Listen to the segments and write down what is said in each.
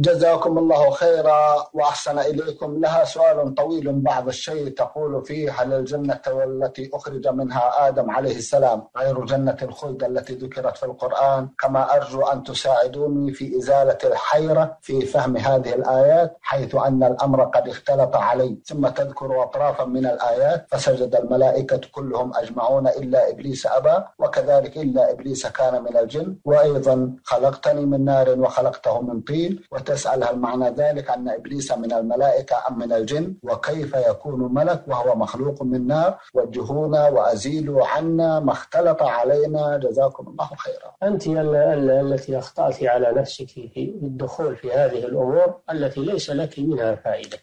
جزاكم الله خيرا وأحسن إليكم. لها سؤال طويل بعض الشيء تقول فيه هل الجنة التي أخرج منها آدم عليه السلام غير جنة الخلد التي ذكرت في القرآن؟ كما أرجو أن تساعدوني في إزالة الحيرة في فهم هذه الآيات حيث أن الأمر قد اختلط علي. ثم تذكر أطرافا من الآيات فسجد الملائكة كلهم أجمعون إلا إبليس أبى وكذلك إلا إبليس كان من الجن. وأيضا خلقتني من نار وخلقته من طين وتسأل هل معنى ذلك أن إبليس من الملائكة أم من الجن؟ وكيف يكون ملك وهو مخلوق من نار؟ وجهونا وأزيلوا عنا ما اختلط علينا. جزاكم الله خيرا. أنت التي أخطأت على نفسك في الدخول في هذه الأمور التي ليس لك منها فائدة.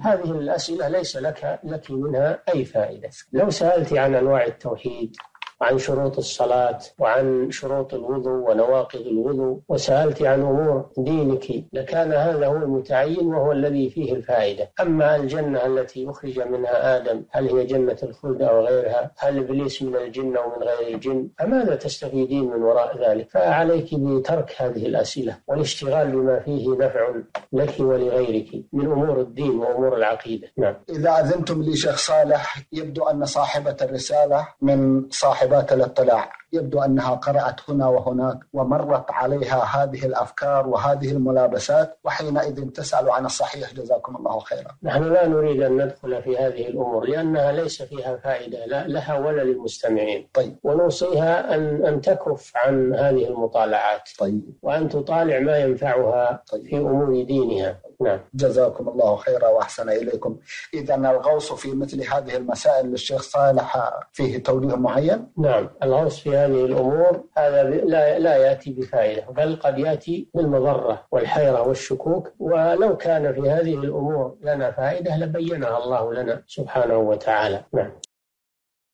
هذه الأسئلة ليس لك لك منها أي فائدة. لو سألت عن أنواع التوحيد عن شروط الصلاة وعن شروط الوضوء ونواقض الوضوء وسألت عن أمور دينك لكان هذا هو المتعين وهو الذي فيه الفائدة. أما الجنة التي أخرج منها آدم هل هي جنة الخلد أو غيرها؟ هل إبليس من الجن أو من غير الجن؟ فماذا تستفيدين من وراء ذلك؟ فعليك بترك هذه الأسئلة والاشتغال بما فيه نفع لك ولغيرك من أمور الدين وأمور العقيدة. نعم. إذا أذنتم لي شيخ صالح يبدو أن صاحبة الرسالة من صاحب صاحبات الاطلاع يبدو أنها قرأت هنا وهناك ومرت عليها هذه الأفكار وهذه الملابسات وحينئذ تسأل عن الصحيح جزاكم الله خيرا. نحن لا نريد أن ندخل في هذه الأمور لأنها ليس فيها فائدة لا لها ولا للمستمعين. طيب. ونوصيها ان أن تكف عن هذه المطالعات. طيب. وأن تطالع ما ينفعها طيب. في أمور دينها. نعم. جزاكم الله خيرا وأحسن إليكم. اذا الغوص في مثل هذه المسائل للشيخ صالح فيه توجيه معين؟ نعم، الغوص في هذه الأمور هذا لا لا يأتي بفائدة، بل قد يأتي بالمضرة والحيرة والشكوك، ولو كان في هذه الأمور لنا فائدة لبينها الله لنا سبحانه وتعالى. نعم.